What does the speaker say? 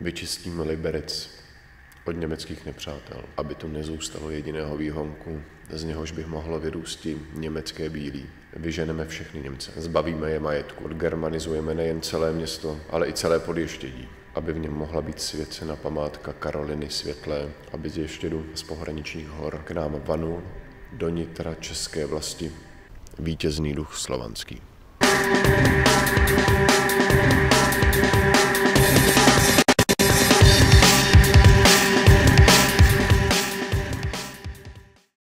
Vyčistíme Liberec od německých nepřátel, aby tu nezůstalo jediného výhonku, z něhož bych mohlo vyrůsti německé bílí. Vyženeme všechny Němce, zbavíme je majetku, odgermanizujeme nejen celé město, ale i celé podještědí, aby v něm mohla být svěcena památka Karoliny Světlé, aby z ještědu z pohraničních hor k nám vanul do nitra české vlasti vítězný duch slovanský. thank you